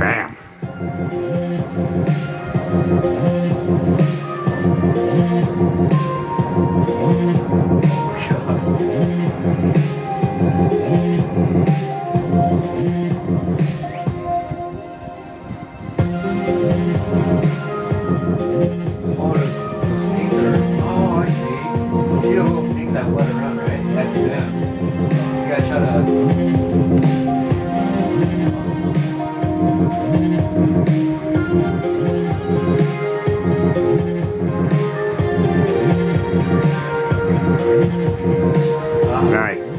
Bam. Nice.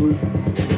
fui.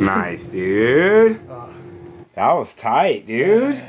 Nice, dude. Uh, that was tight, dude.